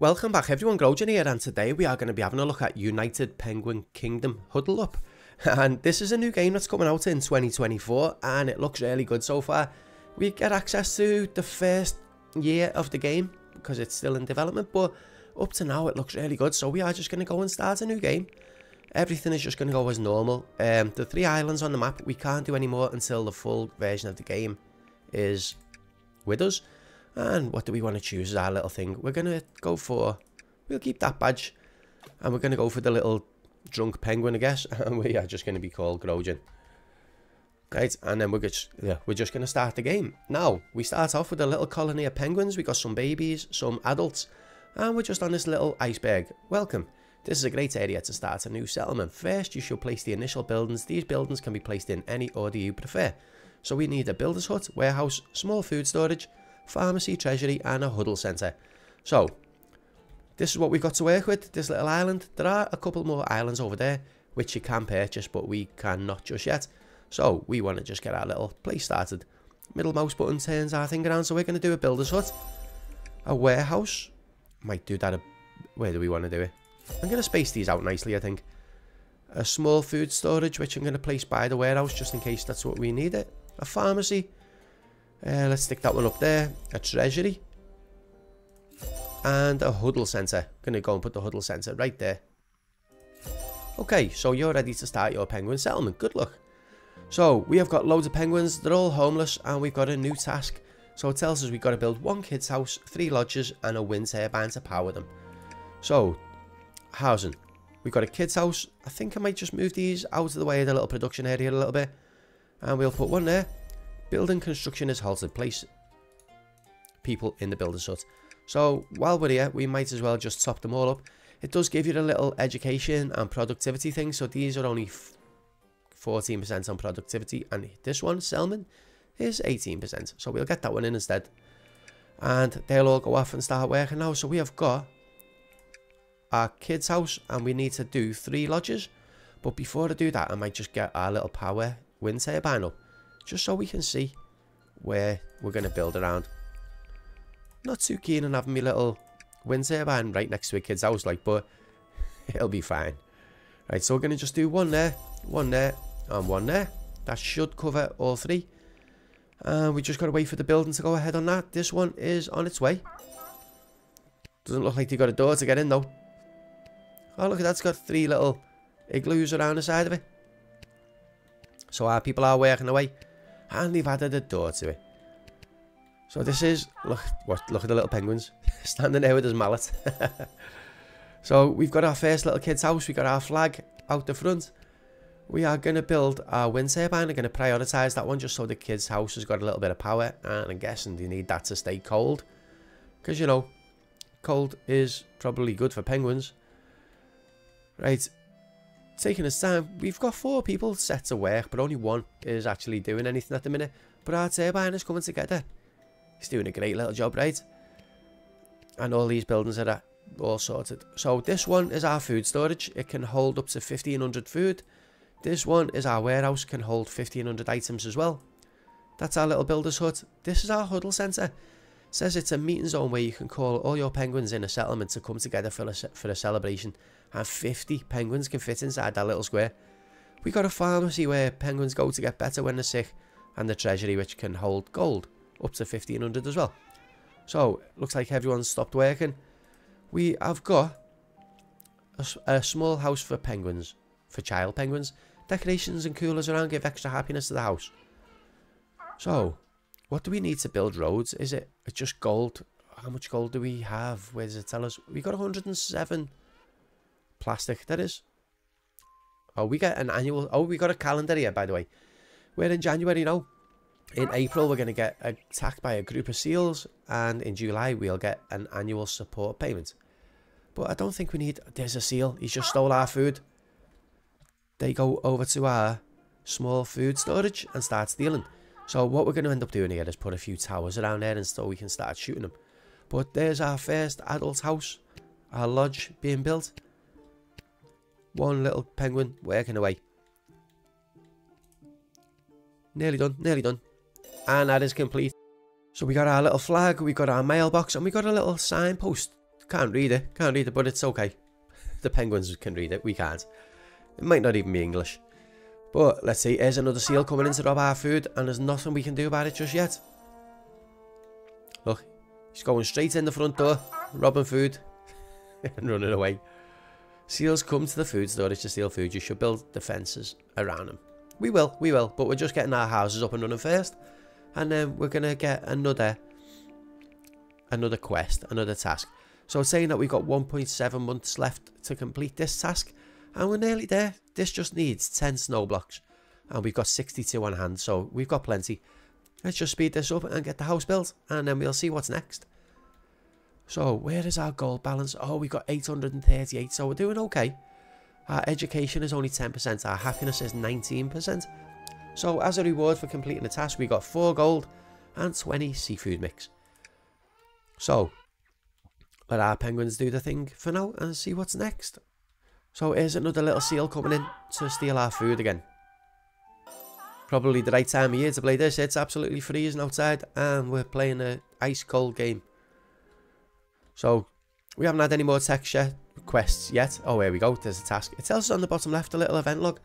Welcome back everyone, Grojan here and today we are going to be having a look at United Penguin Kingdom Huddle Up. And this is a new game that's coming out in 2024 and it looks really good so far. We get access to the first year of the game because it's still in development but up to now it looks really good so we are just going to go and start a new game. Everything is just going to go as normal. Um, the three islands on the map we can't do anymore until the full version of the game is with us. And what do we want to choose as our little thing? We're going to go for... We'll keep that badge. And we're going to go for the little drunk penguin, I guess. And we are just going to be called Grojan. Right, and then we're just, yeah, we're just going to start the game. Now, we start off with a little colony of penguins. We got some babies, some adults. And we're just on this little iceberg. Welcome. This is a great area to start a new settlement. First, you should place the initial buildings. These buildings can be placed in any order you prefer. So we need a builder's hut, warehouse, small food storage, pharmacy, treasury and a huddle centre. So, this is what we've got to work with, this little island. There are a couple more islands over there which you can purchase but we cannot just yet. So, we want to just get our little place started. Middle mouse button turns our thing around so we're going to do a builder's hut. A warehouse. Might do that, a, where do we want to do it? I'm going to space these out nicely I think. A small food storage which I'm going to place by the warehouse just in case that's what we need it. A pharmacy uh, let's stick that one up there. A treasury. And a huddle centre. Gonna go and put the huddle centre right there. Okay, so you're ready to start your penguin settlement. Good luck. So, we have got loads of penguins. They're all homeless and we've got a new task. So it tells us we've got to build one kid's house, three lodges and a wind turbine to power them. So, housing. We've got a kid's house. I think I might just move these out of the way of the little production area a little bit. And we'll put one there. Building construction is halted. Place people in the builder's hut. So while we're here, we might as well just top them all up. It does give you a little education and productivity thing. So these are only 14% on productivity. And this one, Selman, is 18%. So we'll get that one in instead. And they'll all go off and start working now. So we have got our kid's house and we need to do three lodges. But before I do that, I might just get our little power wind turbine up just so we can see where we're going to build around. Not too keen on having my little wind turbine right next to a kid's house, like, but it'll be fine. Right, so we're going to just do one there, one there, and one there. That should cover all three. And we just got to wait for the building to go ahead on that. This one is on its way. Doesn't look like they got a door to get in, though. Oh, look at that. It's got three little igloos around the side of it. So our people are working away and they've added a door to it. So this is, look, what, look at the little penguins standing there with his mallet. so we've got our first little kid's house, we've got our flag out the front. We are going to build our wind turbine, I'm going to prioritise that one just so the kid's house has got a little bit of power. And I'm guessing they need that to stay cold. Because, you know, cold is probably good for penguins. Right, taking his time. We've got four people set to work, but only one is actually doing anything at the minute. But our turbine is coming together. He's doing a great little job, right? And all these buildings are uh, all sorted. So this one is our food storage. It can hold up to 1500 food. This one is our warehouse, can hold 1500 items as well. That's our little builder's hut. This is our huddle centre. Says it's a meeting zone where you can call all your penguins in a settlement to come together for a, for a celebration and 50 penguins can fit inside that little square. We got a pharmacy where penguins go to get better when they're sick, and the treasury which can hold gold, up to 1500 as well. So, looks like everyone's stopped working. We have got a, a small house for penguins, for child penguins. Decorations and coolers around give extra happiness to the house. So, what do we need to build roads? Is it just gold? How much gold do we have? Where does it tell us? We got 107 plastic that is. Oh, we get an annual... Oh, we got a calendar here, by the way. We're in January now. In April, we're going to get attacked by a group of seals. And in July, we'll get an annual support payment. But I don't think we need... There's a seal. He's just stole our food. They go over to our small food storage and start stealing. So what we're going to end up doing here is put a few towers around there and so we can start shooting them. But there's our first adult house. Our lodge being built. One little penguin working away. Nearly done, nearly done. And that is complete. So we got our little flag, we got our mailbox, and we got a little signpost Can't read it. Can't read it, but it's okay. The penguins can read it. We can't. It might not even be English. But let's see. Here's another seal coming in to rob our food. And there's nothing we can do about it just yet. Look. He's going straight in the front door. Robbing food. and running away. Seals come to the food storage to steal food. You should build defences around them. We will. We will. But we're just getting our houses up and running first. And then we're going to get another another quest, another task. So saying that we've got 1.7 months left to complete this task. And we're nearly there. This just needs 10 snow blocks. And we've got 62 on hand, so we've got plenty. Let's just speed this up and get the house built. And then we'll see what's next. So, where is our gold balance? Oh, we've got 838, so we're doing okay. Our education is only 10%, our happiness is 19%. So, as a reward for completing the task, we got 4 gold and 20 seafood mix. So, let our penguins do the thing for now and see what's next. So here's another little seal coming in to steal our food again. Probably the right time of year to play this. It's absolutely freezing outside and we're playing a ice cold game. So we haven't had any more texture quests yet. Oh, here we go. There's a task. It tells us on the bottom left a little event log.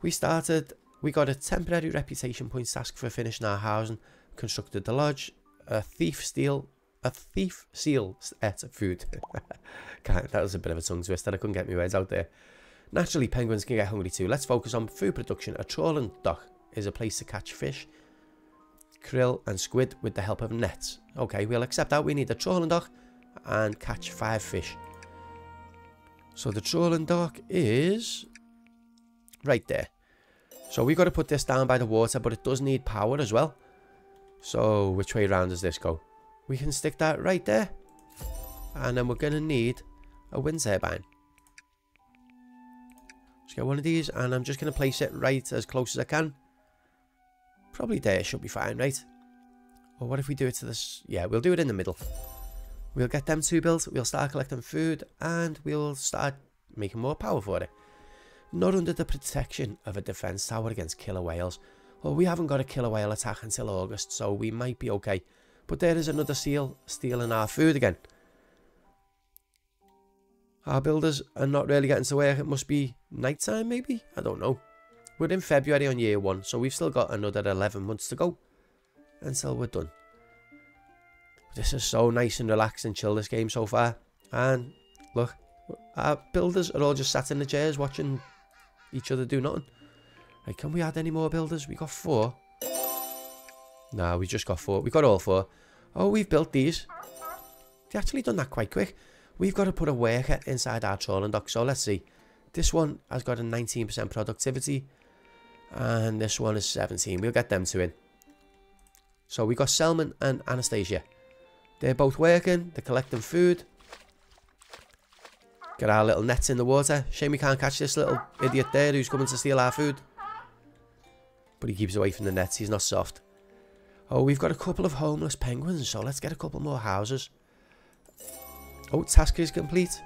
We started, we got a temporary reputation points task for finishing our housing, constructed the lodge, a thief steal a thief seal ate food. that was a bit of a tongue twister. I couldn't get my words out there. Naturally, penguins can get hungry too. Let's focus on food production. A trawling dock is a place to catch fish, krill and squid with the help of nets. Okay, we'll accept that. We need a trawling dock and catch five fish. So the trawling dock is right there. So we've got to put this down by the water, but it does need power as well. So which way around does this go? We can stick that right there. And then we're going to need a wind turbine. Let's get one of these and I'm just going to place it right as close as I can. Probably there should be fine, right? Or what if we do it to this? Yeah, we'll do it in the middle. We'll get them two built, we'll start collecting food, and we'll start making more power for it. Not under the protection of a defence tower against killer whales. Well, we haven't got a killer whale attack until August, so we might be okay. But there is another seal stealing our food again. Our builders are not really getting to work. It must be nighttime, maybe? I don't know. We're in February on year one, so we've still got another 11 months to go until we're done. This is so nice and relaxed and chill, this game so far. And look, our builders are all just sat in the chairs watching each other do nothing. Can we add any more builders? We got four. No, we just got four. We got all four. Oh, we've built these. They actually done that quite quick. We've got to put a worker inside our trawling dock. So let's see. This one has got a 19% productivity. And this one is 17. We'll get them two in. So we got Selman and Anastasia. They're both working. They're collecting food. Get our little nets in the water. Shame we can't catch this little idiot there who's coming to steal our food. But he keeps away from the nets. He's not soft. Oh, we've got a couple of homeless penguins, so let's get a couple more houses. Oh, task is complete.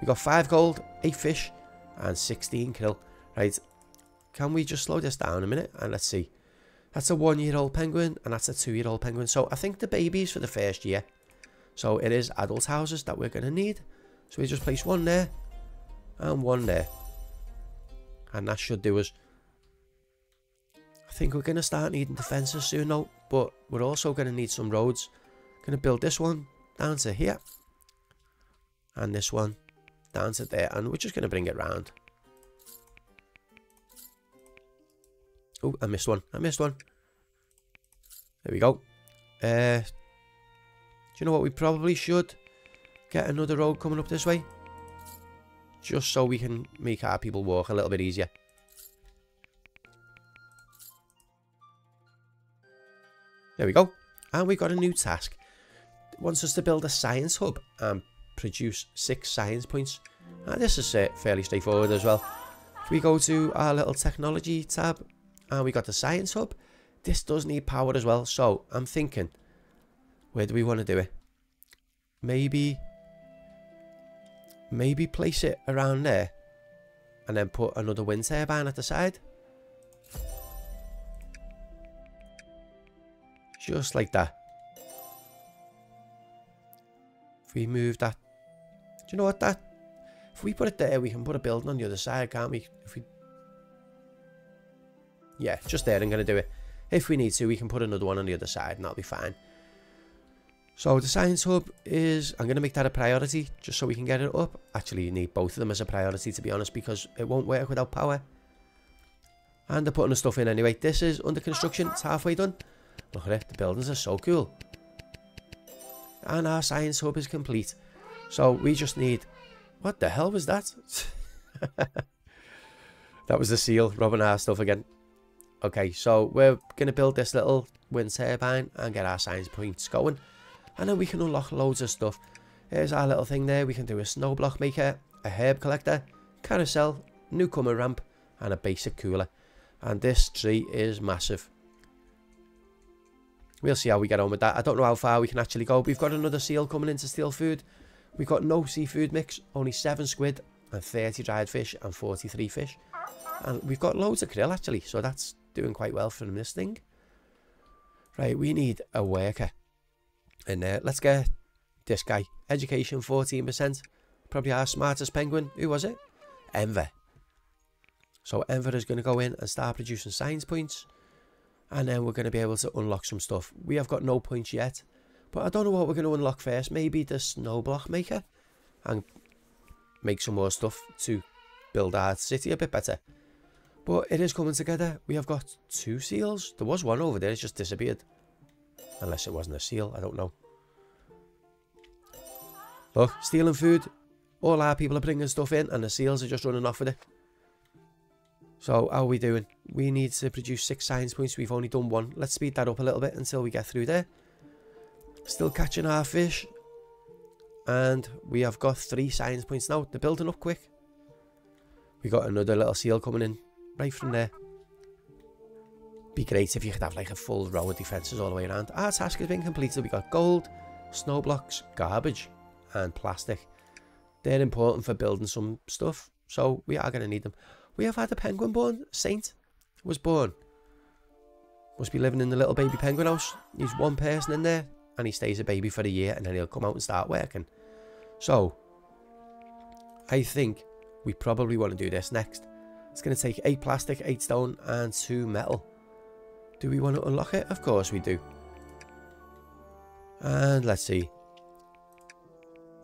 We got 5 gold, 8 fish, and 16 krill. Right, can we just slow this down a minute? And let's see. That's a one-year-old penguin, and that's a two-year-old penguin. So I think the babies for the first year. So it is adult houses that we're going to need. So we just place one there, and one there. And that should do us. I think we're going to start needing defences soon though, but we're also going to need some roads. Going to build this one down to here. And this one down to there. And we're just going to bring it round. Oh, I missed one. I missed one. There we go. Uh, do you know what? We probably should get another road coming up this way. Just so we can make our people walk a little bit easier. There we go. And we got a new task. It wants us to build a science hub and produce six science points. And this is uh, fairly straightforward as well. If we go to our little technology tab and we got the science hub, this does need power as well. So I'm thinking, where do we want to do it? Maybe, maybe place it around there and then put another wind turbine at the side. Just like that. If we move that Do you know what, that... If we put it there, we can put a building on the other side, can't we? If we... Yeah, just there, I'm going to do it. If we need to, we can put another one on the other side, and that'll be fine. So the science hub is, I'm going to make that a priority, just so we can get it up. Actually, you need both of them as a priority, to be honest, because it won't work without power. And they're putting the stuff in anyway. This is under construction, it's halfway done. Look at it, the buildings are so cool. And our science hub is complete. So we just need... What the hell was that? that was the seal, rubbing our stuff again. Okay, so we're going to build this little wind turbine and get our science points going. And then we can unlock loads of stuff. Here's our little thing there. We can do a snow block maker, a herb collector, carousel, newcomer ramp, and a basic cooler. And this tree is massive. We'll see how we get on with that. I don't know how far we can actually go. We've got another seal coming in to steal food. We've got no seafood mix, only 7 squid and 30 dried fish and 43 fish. And we've got loads of krill actually, so that's doing quite well from this thing. Right, we need a worker. And uh, let's get this guy. Education 14%. Probably our smartest penguin. Who was it? Enver. So Enver is going to go in and start producing science points and then we're going to be able to unlock some stuff. We have got no points yet, but I don't know what we're going to unlock first. Maybe the snow block maker and make some more stuff to build our city a bit better. But it is coming together. We have got two seals. There was one over there, it's just disappeared. Unless it wasn't a seal, I don't know. Look, stealing food. All our people are bringing stuff in and the seals are just running off with it. So how are we doing? We need to produce six science points. We've only done one. Let's speed that up a little bit until we get through there. Still catching our fish. And we have got three science points now. They're building up quick. We got another little seal coming in right from there. Be great if you could have like a full row of defences all the way around. Our task has been completed. We got gold, snow blocks, garbage and plastic. They're important for building some stuff. So we are going to need them. We have had a penguin born. Saint was born. Must be living in the little baby penguin house. He's one person in there and he stays a baby for a year and then he'll come out and start working. So, I think we probably want to do this next. It's going to take 8 plastic, 8 stone and 2 metal. Do we want to unlock it? Of course we do. And let's see.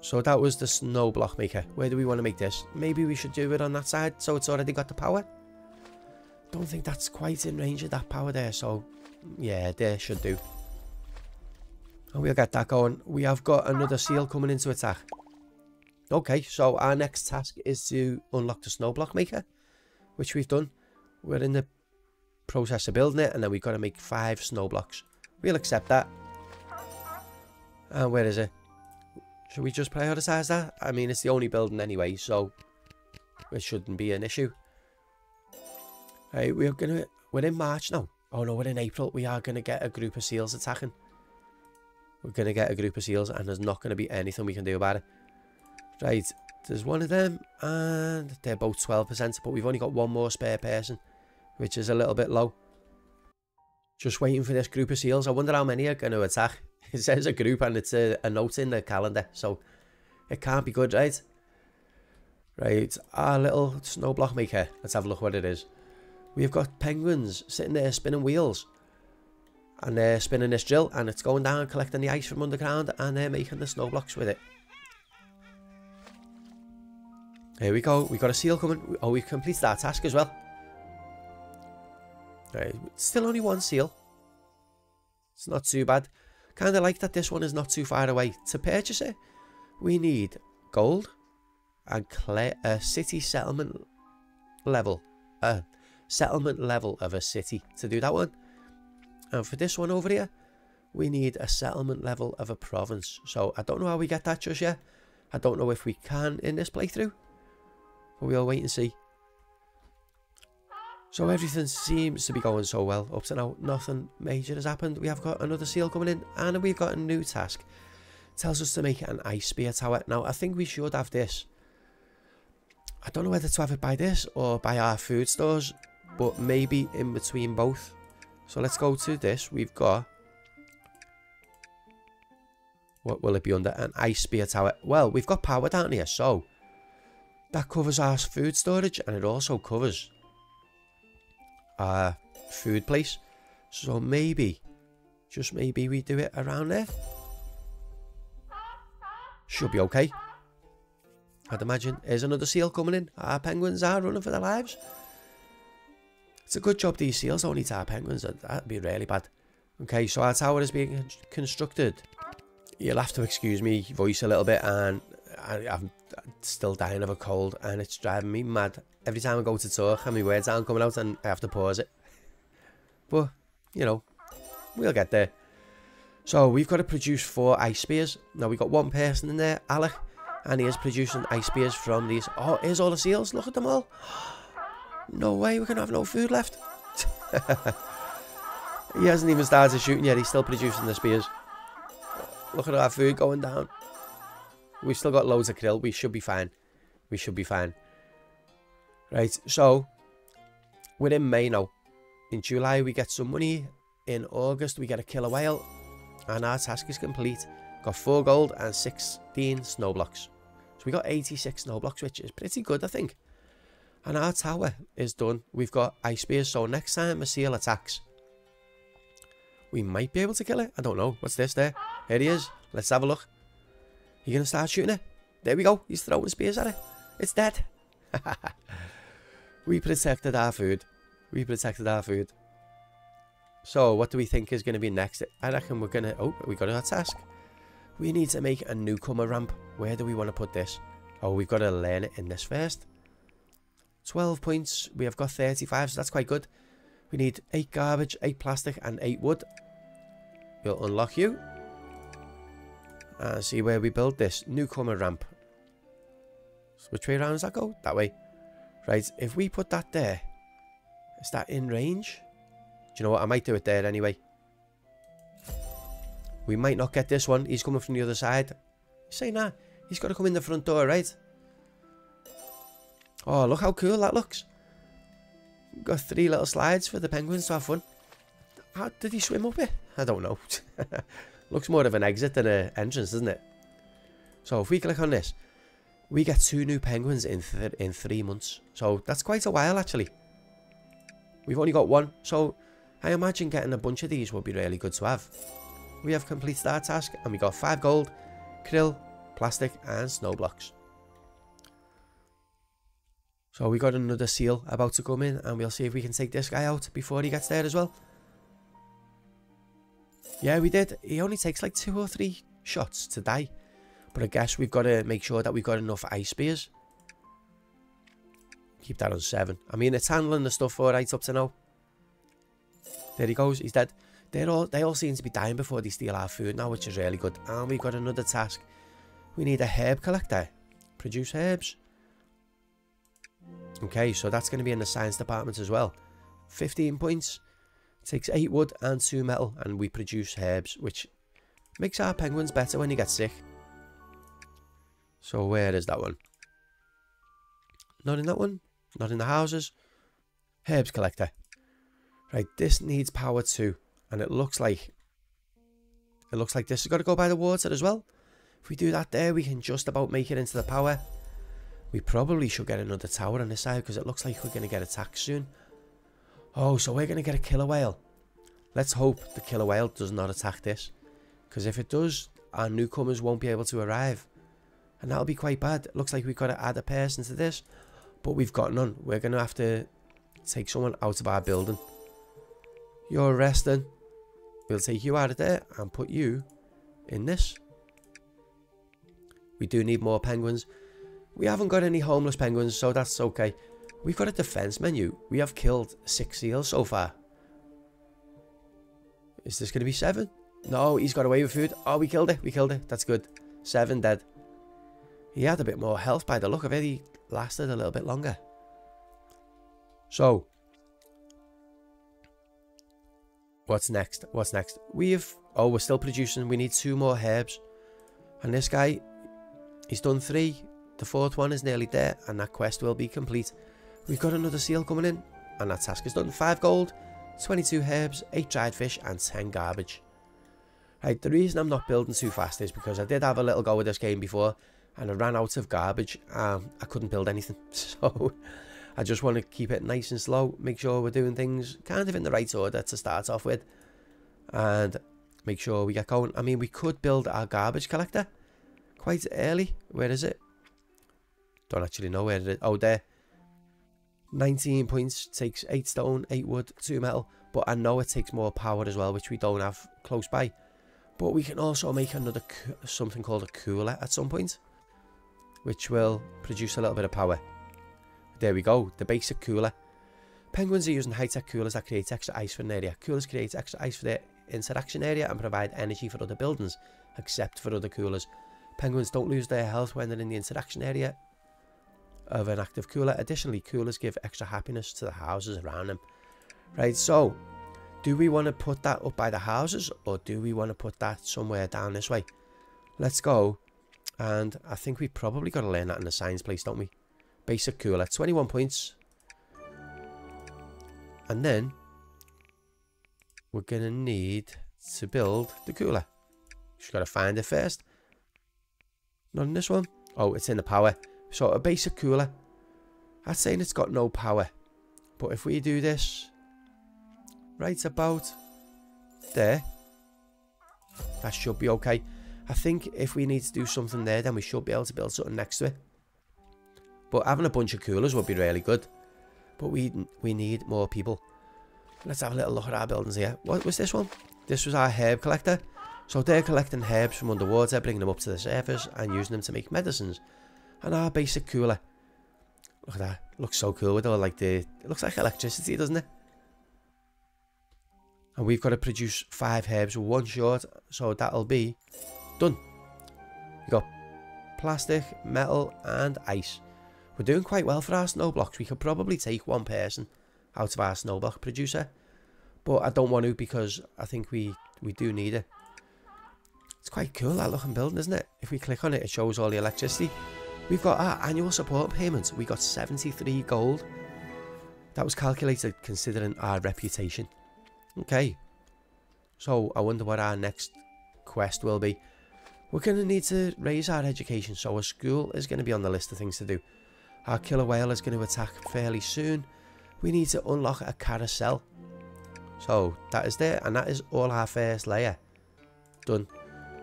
So that was the snow block maker. Where do we want to make this? Maybe we should do it on that side so it's already got the power. Don't think that's quite in range of that power there. So yeah, there should do. And we'll get that going. We have got another seal coming into attack. Okay, so our next task is to unlock the snow block maker. Which we've done. We're in the process of building it and then we've got to make five snow blocks. We'll accept that. And where is it? Should we just prioritise that? I mean, it's the only building anyway, so it shouldn't be an issue. Right, we're gonna we're in March now. Oh no, we're in April. We are gonna get a group of seals attacking. We're gonna get a group of seals, and there's not gonna be anything we can do about it. Right, there's one of them, and they're both 12%, but we've only got one more spare person, which is a little bit low. Just waiting for this group of seals. I wonder how many are going to attack. It says a group and it's a, a note in the calendar, so it can't be good, right? Right, our little snow block maker. Let's have a look what it is. We've got penguins sitting there spinning wheels. And they're spinning this drill and it's going down collecting the ice from underground and they're making the snow blocks with it. Here we go. we've got a seal coming. Oh, we've completed our task as well. Right, still only one seal. It's not too bad. Kind of like that this one is not too far away. To purchase it, we need gold and clear a uh, city settlement level. A settlement level of a city to do that one. And for this one over here, we need a settlement level of a province. So I don't know how we get that just yet. I don't know if we can in this playthrough. But we'll wait and see. So everything seems to be going so well. Up to now, nothing major has happened. We have got another seal coming in and we've got a new task. Tells us to make an ice spear tower. Now, I think we should have this. I don't know whether to have it by this or by our food stores, but maybe in between both. So let's go to this. We've got What will it be under? An ice spear tower. Well, we've got power down here, so that covers our food storage and it also covers our food place. So maybe, just maybe we do it around there. Should be okay. I'd imagine. There's another seal coming in. Our penguins are running for their lives. It's a good job these seals don't eat our penguins. That'd be really bad. Okay, so our tower is being constructed. You'll have to excuse me voice a little bit and I, I'm still dying of a cold and it's driving me mad. Every time I go to talk and my words aren't coming out and I have to pause it. But, you know, we'll get there. So we've got to produce four ice spears. Now we've got one person in there, Alec, and he is producing ice spears from these. Oh, here's all the seals. Look at them all. No way, we're going to have no food left. he hasn't even started shooting yet. He's still producing the spears. Look at our food going down. We've still got loads of krill. We should be fine. We should be fine. Right, so we're in May now. In July, we get some money. In August, we get a killer whale. And our task is complete. Got 4 gold and 16 snow blocks. So we got 86 snow blocks, which is pretty good, I think. And our tower is done. We've got ice spears, so next time a seal attacks, we might be able to kill it. I don't know. What's this there? Here he is. Let's have a look. You gonna start shooting it? There we go. He's throwing spears at it. It's dead. we protected our food. We protected our food. So, what do we think is going to be next? I reckon we're going to... Oh, we got our task. We need to make a newcomer ramp. Where do we want to put this? Oh, we've got to learn it in this first. 12 points. We have got 35, so that's quite good. We need 8 garbage, 8 plastic, and 8 wood. We'll unlock you. And see where we build this. Newcomer ramp. So which way around does that go? That way. Right, if we put that there, is that in range? Do you know what? I might do it there anyway. We might not get this one. He's coming from the other side. Say nah. He's got to come in the front door, right? Oh, look how cool that looks. Got three little slides for the penguins to have fun. How did he swim up it? I don't know. looks more of an exit than an entrance, doesn't it? So if we click on this, we get two new penguins in th in three months. So that's quite a while actually. We've only got one, so I imagine getting a bunch of these would be really good to have. We have completed our task and we got 5 gold, krill, plastic and snow blocks. So we got another seal about to come in and we'll see if we can take this guy out before he gets there as well. Yeah, we did. He only takes like two or three shots to die. But I guess we've got to make sure that we've got enough ice spears. Keep that on 7. I mean, it's handling the stuff alright up to now. There he goes, he's dead. They're all, they all seem to be dying before they steal our food now, which is really good. And we've got another task. We need a herb collector. Produce herbs. Okay, so that's going to be in the science department as well. 15 points. Takes 8 wood and 2 metal, and we produce herbs, which makes our penguins better when they get sick. So where is that one? Not in that one. Not in the houses. Herbs collector. Right, this needs power too. And it looks like... It looks like this has got to go by the water as well. If we do that there, we can just about make it into the power. We probably should get another tower on this side because it looks like we're going to get attacked soon. Oh, so we're going to get a killer whale. Let's hope the killer whale does not attack this. Because if it does, our newcomers won't be able to arrive. And that'll be quite bad. It looks like we've got to add a person to this. But we've got none. We're going to have to take someone out of our building. You're resting. We'll take you out of there and put you in this. We do need more penguins. We haven't got any homeless penguins, so that's okay. We've got a defense menu. We have killed six seals so far. Is this going to be seven? No, he's got away with food. Oh, we killed it. We killed it. That's good. Seven dead. He had a bit more health by the look of it. He lasted a little bit longer. So, What's next? What's next? We've... Oh, we're still producing. We need two more herbs. And this guy, he's done three. The fourth one is nearly there. And that quest will be complete. We've got another seal coming in. And that task is done. 5 gold, 22 herbs, 8 dried fish, and 10 garbage. Right, the reason I'm not building too fast is because I did have a little go with this game before and I ran out of garbage. Um, I couldn't build anything. So I just want to keep it nice and slow. Make sure we're doing things kind of in the right order to start off with. And make sure we get going. I mean, we could build our garbage collector quite early. Where is it? Don't actually know where it is. Oh, there. 19 points, takes 8 stone, 8 wood, 2 metal. But I know it takes more power as well, which we don't have close by. But we can also make another something called a cooler at some point. Which will produce a little bit of power. There we go, the basic cooler. Penguins are using high-tech coolers that create extra ice for an area. Coolers create extra ice for their interaction area and provide energy for other buildings, except for other coolers. Penguins don't lose their health when they're in the interaction area of an active cooler. Additionally, coolers give extra happiness to the houses around them. Right, so, do we want to put that up by the houses or do we want to put that somewhere down this way? Let's go. And I think we probably got to learn that in the science place, don't we? Basic cooler, 21 points. And then we're going to need to build the cooler. Just got to find it first. Not in this one. Oh, it's in the power. So a basic cooler. That's saying it's got no power. But if we do this right about there, that should be okay. I think if we need to do something there, then we should be able to build something next to it. But having a bunch of coolers would be really good. But we we need more people. Let's have a little look at our buildings here. What was this one? This was our herb collector. So they're collecting herbs from underwater, bringing them up to the surface and using them to make medicines. And ah, our basic cooler. Eh? Look at that. Looks so cool with all like the... It looks like electricity, doesn't it? And we've got to produce five herbs with one short. So that'll be done. We got plastic, metal and ice. We're doing quite well for our snow blocks. We could probably take one person out of our snow block producer. But I don't want to because I think we, we do need it. It's quite cool that looking building, isn't it? If we click on it, it shows all the electricity. We've got our annual support payments. We got 73 gold. That was calculated considering our reputation. Okay. So I wonder what our next quest will be. We're going to need to raise our education, so a school is going to be on the list of things to do. Our killer whale is going to attack fairly soon. We need to unlock a carousel. So that is there, and that is all our first layer. Done.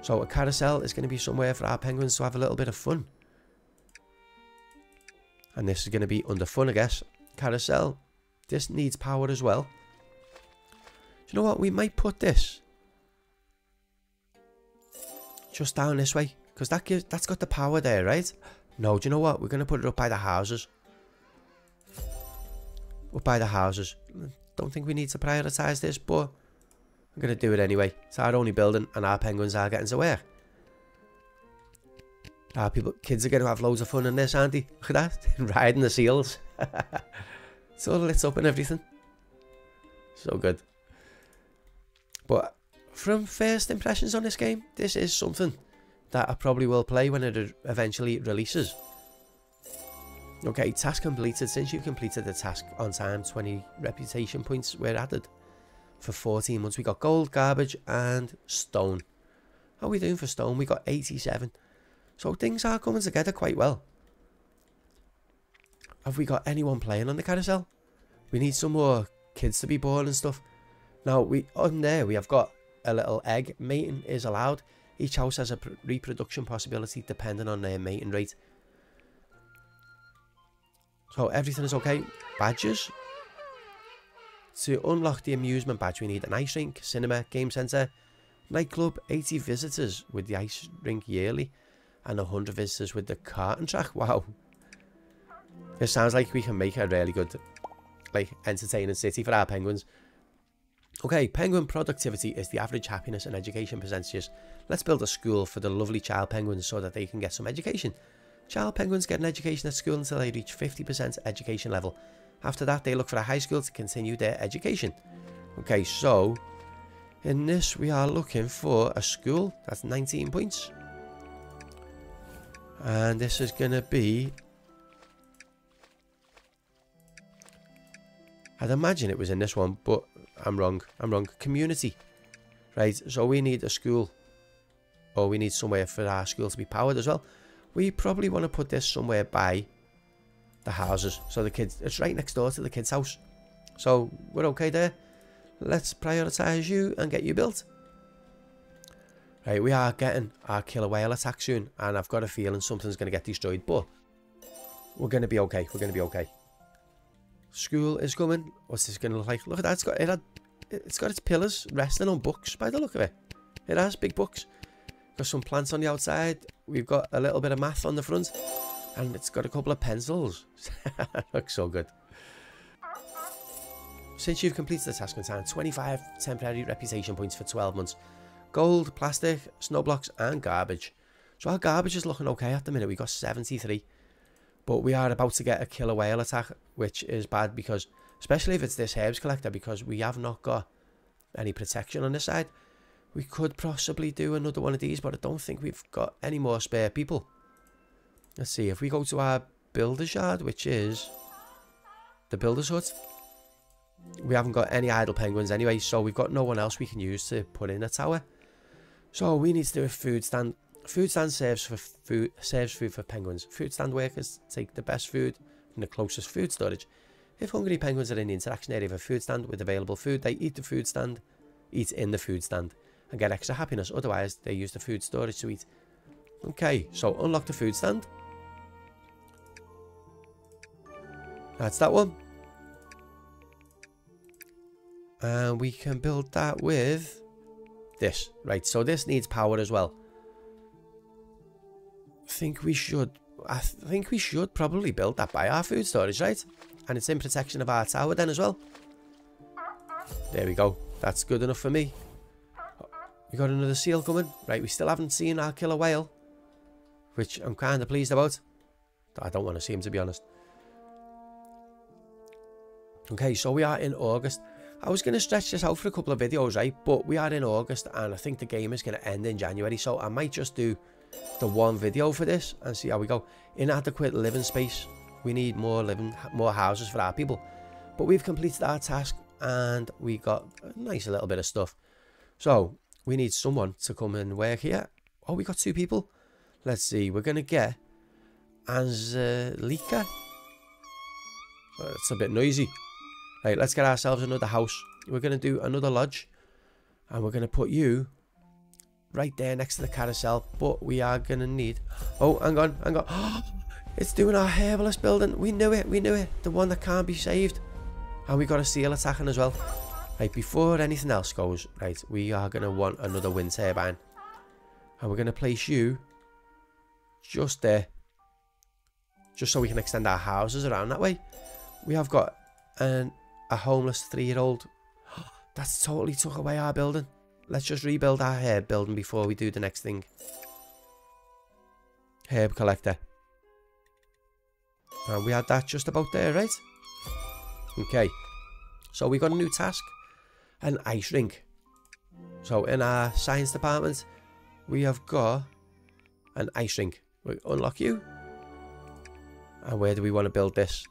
So a carousel is going to be somewhere for our penguins to have a little bit of fun. And this is going to be under fun, I guess. Carousel. This needs power as well. Do you know what? We might put this just down this way. Because that gives, that's got the power there, right? No, do you know what? We're going to put it up by the houses. Up by the houses. Don't think we need to prioritise this, but I'm going to do it anyway. It's our only building and our penguins are getting to work. Our people, kids are going to have loads of fun in this, they? Look at that. Riding the seals. it's all lit up and everything. So good. But from first impressions on this game, this is something that I probably will play when it eventually releases. Okay, task completed. Since you completed the task on time, 20 reputation points were added. For 14 months, we got gold, garbage, and stone. How are we doing for stone? We got 87. So things are coming together quite well. Have we got anyone playing on the carousel? We need some more kids to be born and stuff. Now, we on there, we have got a little egg. Mating is allowed. Each house has a reproduction possibility depending on their mating rate. So everything is okay. Badges. To unlock the amusement badge, we need an ice rink, cinema, game centre, nightclub, 80 visitors with the ice rink yearly, and 100 visitors with the karting track. Wow. It sounds like we can make a really good, like, entertaining city for our penguins. Okay, penguin productivity is the average happiness and education percentages. Let's build a school for the lovely child penguins so that they can get some education. Child penguins get an education at school until they reach 50% education level. After that, they look for a high school to continue their education. Okay, so in this, we are looking for a school. That's 19 points. And this is going to be... I'd imagine it was in this one, but I'm wrong. I'm wrong. Community. Right, so we need a school. Or we need somewhere for our school to be powered as well. We probably want to put this somewhere by the houses. So the kids, it's right next door to the kids' house. So we're okay there. Let's prioritise you and get you built. Right, we are getting our killer whale attack soon. And I've got a feeling something's going to get destroyed. But we're going to be okay. We're going to be okay. School is coming. What's this going to look like? Look at that. It's got, it had, it's got its pillars resting on books by the look of it. It has big books. Got some plants on the outside. We've got a little bit of math on the front. And it's got a couple of pencils. Looks so good. Since you've completed the task on time, 25 temporary reputation points for 12 months. Gold, plastic, snow blocks and garbage. So our garbage is looking okay at the minute. We got 73. But we are about to get a killer whale attack, which is bad because, especially if it's this herbs collector, because we have not got any protection on this side. We could possibly do another one of these, but I don't think we've got any more spare people. Let's see, if we go to our builder's yard, which is the builder's hut, we haven't got any idle penguins anyway, so we've got no one else we can use to put in a tower. So we need to do a food stand. Food stand serves for food serves food for penguins. Food stand workers take the best food from the closest food storage. If hungry penguins are in the interaction area of a food stand with available food, they eat the food stand, eat in the food stand, and get extra happiness. Otherwise, they use the food storage to eat. Okay, so unlock the food stand. That's that one. And we can build that with this. Right, so this needs power as well. I think we should... I think we should probably build that by our food storage, right? And it's in protection of our tower then as well. There we go. That's good enough for me. We got another seal coming. Right, we still haven't seen our killer whale. Which I'm kind of pleased about. I don't want to see him to be honest. Okay, so we are in August. I was going to stretch this out for a couple of videos, right? But we are in August and I think the game is going to end in January. So I might just do the one video for this and see how we go. Inadequate living space. We need more living, more houses for our people. But we've completed our task and we got a nice little bit of stuff. So we need someone to come and work here. Oh, we got two people. Let's see. We're going to get Angelica. it's a bit noisy. Right, let's get ourselves another house. We're going to do another lodge. And we're going to put you right there next to the carousel. But we are going to need... Oh, hang on, hang on. it's doing our herbalist building. We knew it, we knew it. The one that can't be saved. And we got a seal attacking as well. Right, before anything else goes, right, we are going to want another wind turbine. And we're going to place you just there. Just so we can extend our houses around that way. We have got an a homeless three-year-old. That's totally took away our building. Let's just rebuild our herb building before we do the next thing. Herb collector. And we had that just about there, right? Okay. So we got a new task. An ice rink. So in our science department, we have got an ice rink. We unlock you. And where do we want to build this?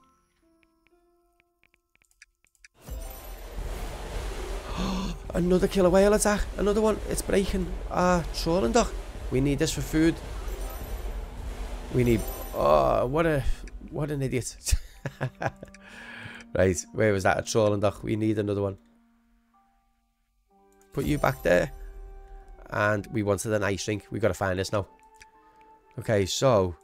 Another killer whale attack. Another one. It's breaking our trawling dock. We need this for food. We need... Oh, what a... What an idiot. right, where was that? A trawling dock. We need another one. Put you back there. And we wanted an ice rink. We've got to find this now. Okay, so...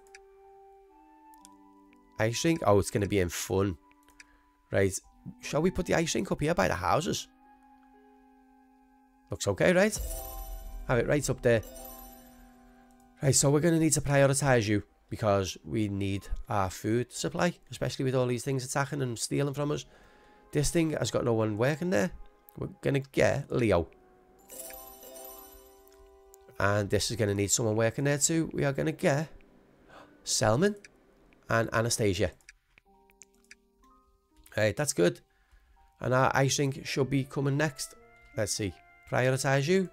Ice rink? Oh, it's going to be in fun. Right. Shall we put the ice rink up here by the houses? Looks okay, right? Have it right up there. Right, so we're going to need to prioritise you because we need our food supply, especially with all these things attacking and stealing from us. This thing has got no one working there. We're going to get Leo. And this is going to need someone working there too. We are going to get Selman and Anastasia. Right, that's good. And our icing should be coming next. Let's see prioritize you.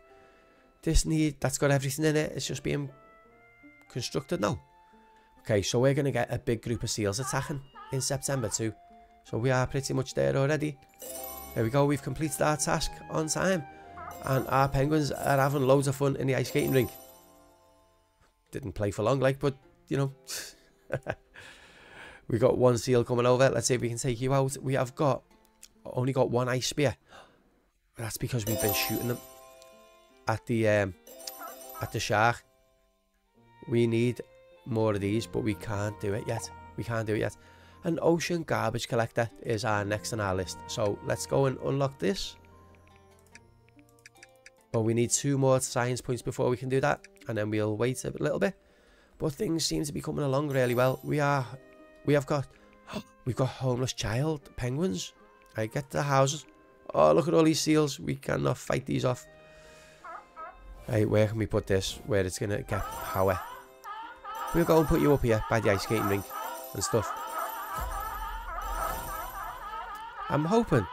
This need, that's got everything in it. It's just being constructed now. Okay, so we're going to get a big group of seals attacking in September too. So we are pretty much there already. There we go, we've completed our task on time. And our penguins are having loads of fun in the ice skating rink. Didn't play for long, like, but, you know. we got one seal coming over. Let's see if we can take you out. We have got, only got one ice spear. That's because we've been shooting them at the, um, at the shark. We need more of these, but we can't do it yet. We can't do it yet. An ocean garbage collector is our next on our list. So let's go and unlock this. But we need two more science points before we can do that. And then we'll wait a little bit. But things seem to be coming along really well. We are, we have got, we've got homeless child penguins. I get to the houses. Oh, look at all these seals. We cannot fight these off. Right, where can we put this? Where it's going to get power. We'll go and put you up here by the ice skating rink and stuff. I'm hoping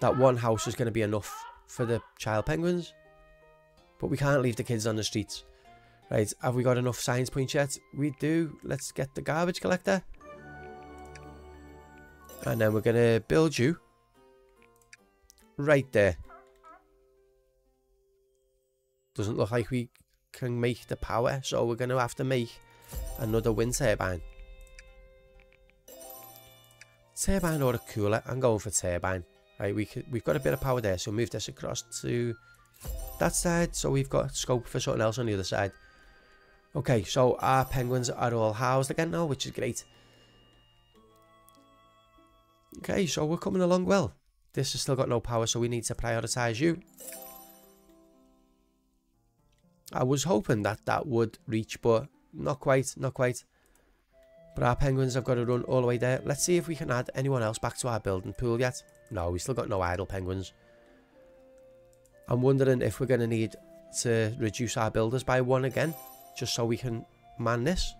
that one house is going to be enough for the child penguins. But we can't leave the kids on the streets. Right, have we got enough science points yet? We do. Let's get the garbage collector. And then we're going to build you. Right there. Doesn't look like we can make the power. So we're going to have to make another wind turbine. Turbine or a cooler. I'm going for turbine. Right, we could, we've got a bit of power there, so move this across to that side. So we've got scope for something else on the other side. Okay, so our penguins are all housed again now, which is great. Okay, so we're coming along well. This has still got no power, so we need to prioritise you. I was hoping that that would reach, but not quite, not quite. But our penguins have got to run all the way there. Let's see if we can add anyone else back to our building pool yet. No, we still got no idle penguins. I'm wondering if we're going to need to reduce our builders by one again, just so we can man this.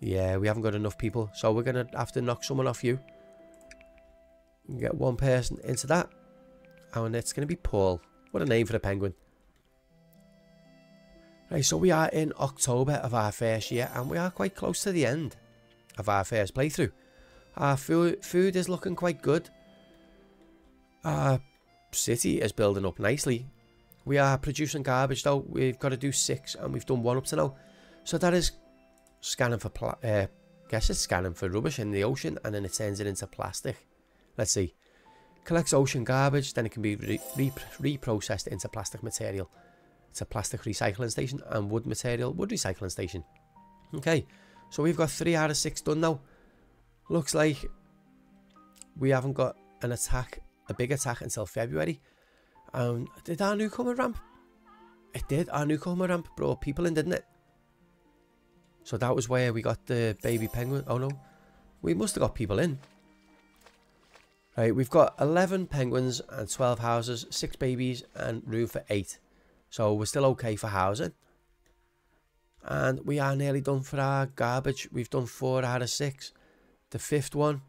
Yeah, we haven't got enough people, so we're going to have to knock someone off you. Get one person into that. And it's going to be Paul. What a name for a penguin. Right, so we are in October of our first year, and we are quite close to the end of our first playthrough. Our food, food is looking quite good. Our city is building up nicely. We are producing garbage though. We've got to do six and we've done one up to now. So that is scanning for, uh, guess it's scanning for rubbish in the ocean and then it turns it into plastic. Let's see. Collects ocean garbage, then it can be re re reprocessed into plastic material. It's a plastic recycling station and wood material, wood recycling station. Okay, so we've got three out of six done now. Looks like we haven't got an attack, a big attack until February. Um, did our newcomer ramp? It did. Our newcomer ramp brought people in, didn't it? So that was where we got the baby penguin. Oh no, we must have got people in. Right, we've got 11 penguins and 12 houses, 6 babies and room for 8. So we're still okay for housing. And we are nearly done for our garbage. We've done 4 out of 6. The fifth one.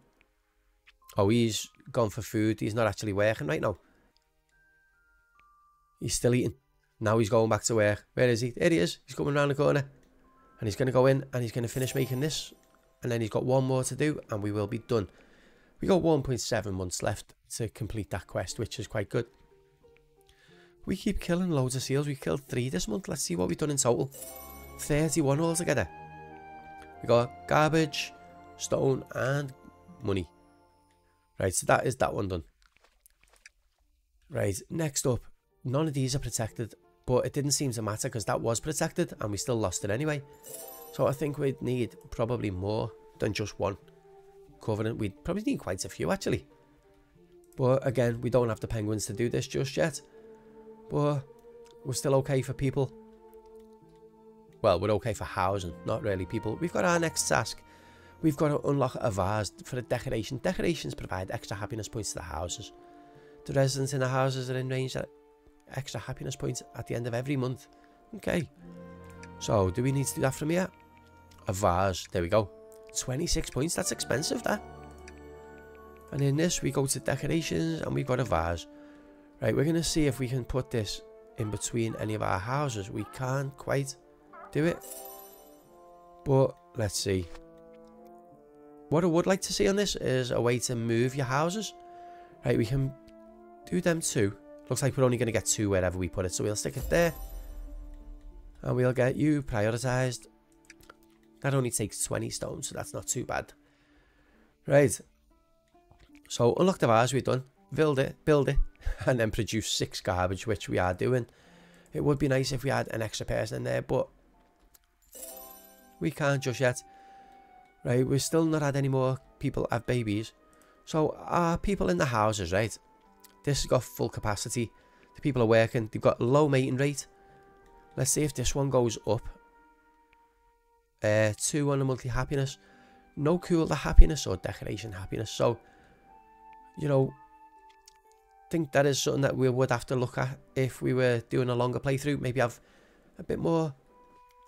Oh, he's gone for food. He's not actually working right now. He's still eating. Now he's going back to work. Where is he? There he is. He's coming around the corner. And he's going to go in and he's going to finish making this. And then he's got one more to do and we will be done. We got 1.7 months left to complete that quest, which is quite good. We keep killing loads of seals. We killed three this month. Let's see what we've done in total. 31 altogether. We got garbage, stone and money. Right, so that is that one done. Right, next up, none of these are protected, but it didn't seem to matter because that was protected and we still lost it anyway. So I think we'd need probably more than just one covenant. We'd probably need quite a few actually. But again, we don't have the penguins to do this just yet. But we're still okay for people. Well, we're okay for housing, not really people. We've got our next task We've got to unlock a vase for a decoration. Decorations provide extra happiness points to the houses. The residents in the houses are in range at extra happiness points at the end of every month. Okay. So, do we need to do that from here? A vase. There we go. 26 points. That's expensive, that. And in this, we go to decorations and we've got a vase. Right, we're going to see if we can put this in between any of our houses. We can't quite do it. But, let's see. What I would like to see on this is a way to move your houses. Right, we can do them too, Looks like we're only going to get two wherever we put it. So we'll stick it there. And we'll get you prioritised. That only takes 20 stones, so that's not too bad. Right. So unlock the vase we've done. Build it, build it, and then produce six garbage, which we are doing. It would be nice if we had an extra person in there, but we can't just yet. Right, we've still not had any more people have babies. So our people in the houses, right? This has got full capacity. The people are working. They've got low mating rate. Let's see if this one goes up. Uh, two on the monthly happiness. No cooler happiness or decoration happiness. So, you know, I think that is something that we would have to look at if we were doing a longer playthrough. Maybe have a bit more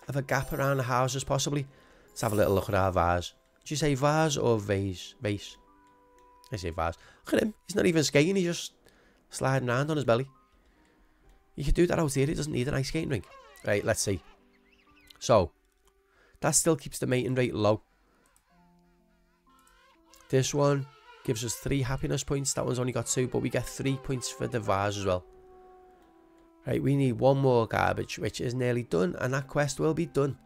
of a gap around the houses, possibly. Let's have a little look at our vase. Do you say vase or vase? Vase. I say vase. Look at him. He's not even skating. He's just sliding around on his belly. You could do that out here. He doesn't need an ice skating rink. Right, let's see. So, that still keeps the mating rate low. This one gives us three happiness points. That one's only got two, but we get three points for the vase as well. Right, we need one more garbage, which is nearly done, and that quest will be done.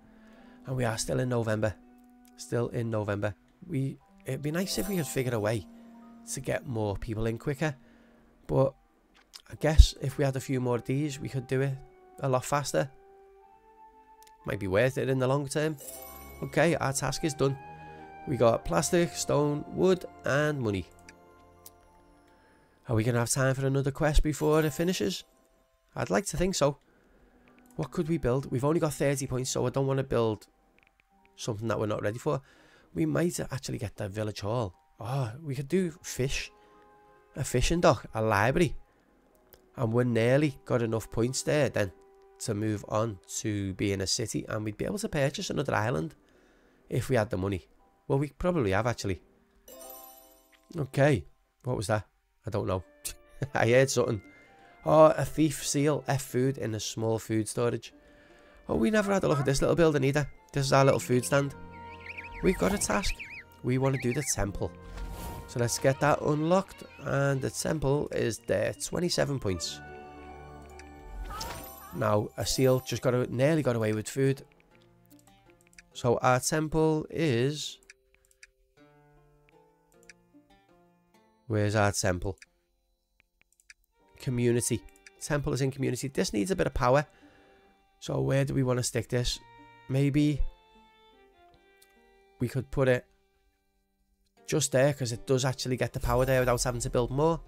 And we are still in November. Still in November. We It'd be nice if we could figure a way to get more people in quicker. But I guess if we had a few more of these, we could do it a lot faster. Might be worth it in the long term. Okay, our task is done. We got plastic, stone, wood, and money. Are we going to have time for another quest before it finishes? I'd like to think so. What could we build? We've only got 30 points, so I don't want to build something that we're not ready for. We might actually get the village hall. Oh, we could do fish. A fishing dock, a library. And we're nearly got enough points there then to move on to being a city. And we'd be able to purchase another island if we had the money. Well, we probably have actually. Okay. What was that? I don't know. I heard something. Oh, a thief seal F food in a small food storage. Oh, we never had a look at this little building either. This is our little food stand. We've got a task. We want to do the temple. So let's get that unlocked. And the temple is there. 27 points. Now, a seal just got nearly got away with food. So our temple is... Where's our temple? Community. Temple is in community. This needs a bit of power. So where do we want to stick this? Maybe we could put it just there because it does actually get the power there without having to build more.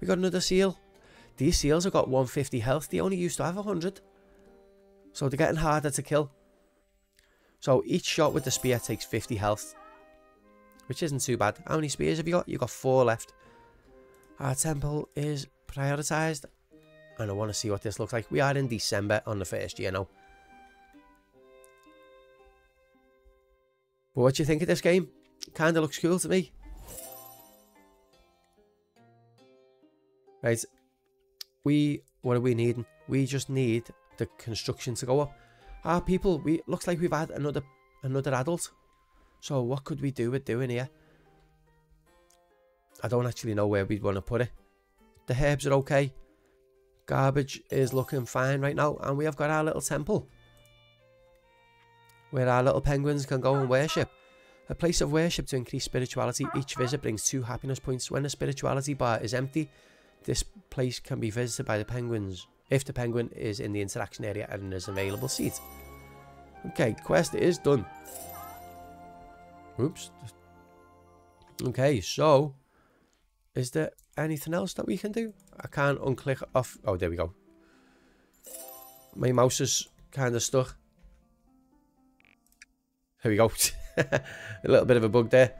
We got another seal. These seals have got 150 health. They only used to have 100. So they're getting harder to kill. So each shot with the spear takes 50 health. Which isn't too bad. How many spears have you got? You've got four left. Our temple is prioritised. And I want to see what this looks like. We are in December on the first year now. But what do you think of this game? Kind of looks cool to me. Right. We, what are we needing? We just need the construction to go up. Our people, we looks like we've had another another adult. So what could we do with doing here? I don't actually know where we'd want to put it. The herbs are okay. Garbage is looking fine right now. And we have got our little temple. Where our little penguins can go and worship. A place of worship to increase spirituality. Each visit brings two happiness points. When the spirituality bar is empty, this place can be visited by the penguins. If the penguin is in the interaction area and there's an available seat. Okay, quest is done. Oops. Okay, so is there anything else that we can do? I can't unclick off. Oh, there we go. My mouse is kind of stuck. Here we go. a little bit of a bug there.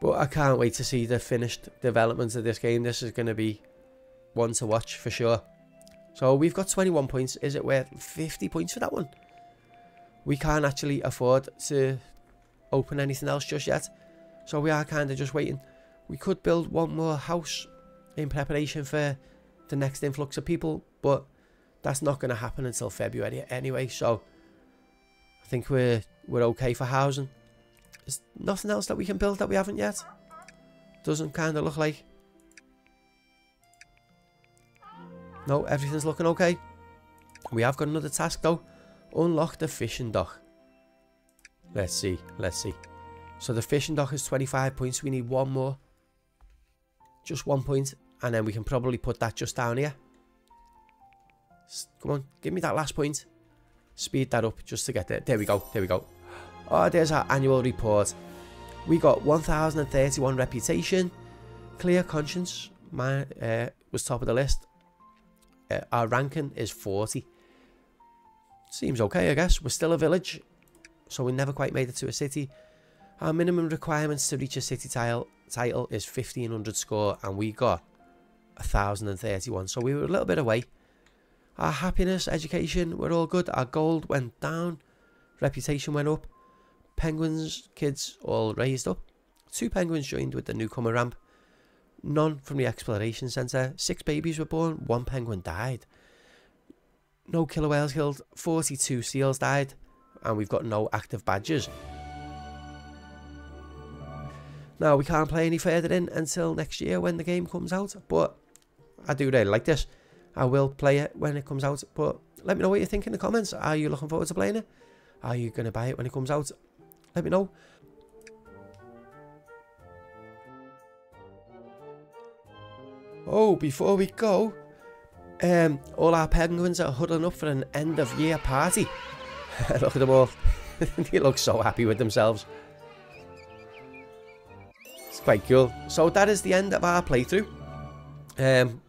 But I can't wait to see the finished development of this game. This is going to be one to watch for sure. So we've got 21 points. Is it worth 50 points for that one? We can't actually afford to open anything else just yet. So we are kind of just waiting. We could build one more house in preparation for the next influx of people. But that's not going to happen until February anyway. So I think we're we're okay for housing. There's nothing else that we can build that we haven't yet. Doesn't kind of look like. No, everything's looking okay. We have got another task though. Unlock the fishing dock. Let's see, let's see. So the fishing dock is 25 points. We need one more. Just one point. And then we can probably put that just down here. Come on, give me that last point. Speed that up just to get there. There we go, there we go. Oh, there's our annual report. We got 1031 reputation. Clear conscience my, uh, was top of the list. Uh, our ranking is 40. Seems okay, I guess. We're still a village, so we never quite made it to a city. Our minimum requirements to reach a city title title is 1500 score, and we got 1031. So we were a little bit away. Our happiness, education, we're all good. Our gold went down, reputation went up. Penguins, kids, all raised up. Two penguins joined with the newcomer ramp. None from the exploration centre. Six babies were born. One penguin died. No killer whales killed. 42 seals died. And we've got no active badges. Now, we can't play any further in until next year when the game comes out. But I do really like this. I will play it when it comes out. But let me know what you think in the comments. Are you looking forward to playing it? Are you going to buy it when it comes out? Let me know. Oh, before we go, um, all our penguins are huddling up for an end of year party. look at them all. they look so happy with themselves. It's quite cool. So that is the end of our playthrough. Um,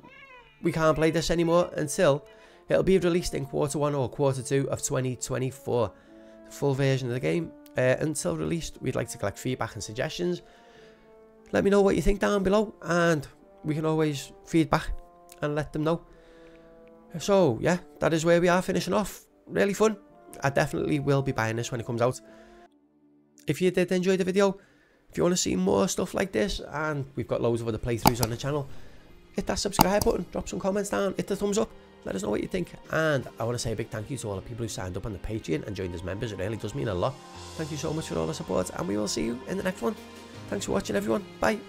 we can't play this anymore until it'll be released in quarter one or quarter two of 2024. The full version of the game. Uh, until released, we'd like to collect feedback and suggestions. Let me know what you think down below and we can always feedback and let them know. So, yeah, that is where we are finishing off. Really fun. I definitely will be buying this when it comes out. If you did enjoy the video, if you want to see more stuff like this, and we've got loads of other playthroughs on the channel, hit that subscribe button, drop some comments down, hit the thumbs up, let us know what you think. And I want to say a big thank you to all the people who signed up on the Patreon and joined as members. It really does mean a lot. Thank you so much for all the support, and we will see you in the next one. Thanks for watching, everyone. Bye.